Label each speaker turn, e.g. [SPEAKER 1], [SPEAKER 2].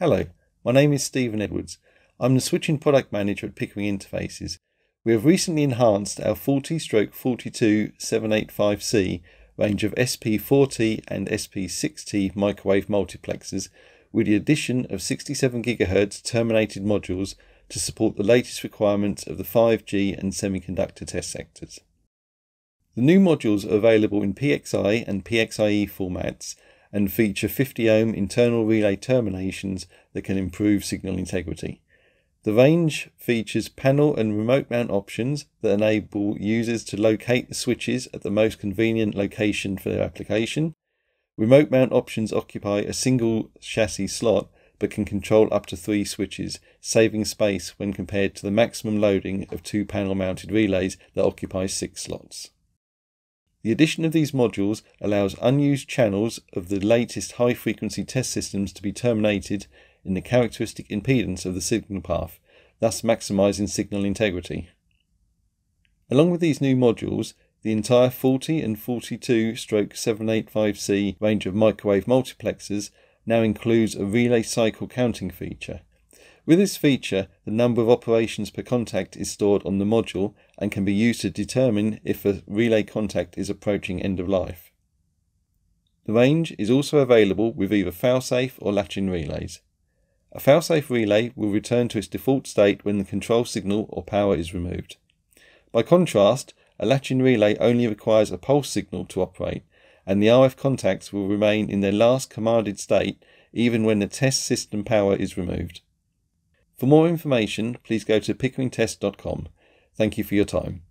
[SPEAKER 1] Hello, my name is Stephen Edwards. I'm the switching product manager at Pickering Interfaces. We have recently enhanced our 40 42 785C range of SP4T and SP6T microwave multiplexers with the addition of 67 GHz terminated modules to support the latest requirements of the 5G and semiconductor test sectors. The new modules are available in PXI and PXIe formats and feature 50 ohm internal relay terminations that can improve signal integrity. The range features panel and remote mount options that enable users to locate the switches at the most convenient location for their application. Remote mount options occupy a single chassis slot but can control up to three switches, saving space when compared to the maximum loading of two panel mounted relays that occupy six slots. The addition of these modules allows unused channels of the latest high frequency test systems to be terminated in the characteristic impedance of the signal path, thus maximizing signal integrity. Along with these new modules, the entire 40 and 42 stroke 785C range of microwave multiplexers now includes a relay cycle counting feature, with this feature, the number of operations per contact is stored on the module and can be used to determine if a relay contact is approaching end of life. The range is also available with either failsafe or latching relays. A failsafe relay will return to its default state when the control signal or power is removed. By contrast, a latching relay only requires a pulse signal to operate, and the RF contacts will remain in their last commanded state even when the test system power is removed. For more information, please go to pickeringtest.com. Thank you for your time.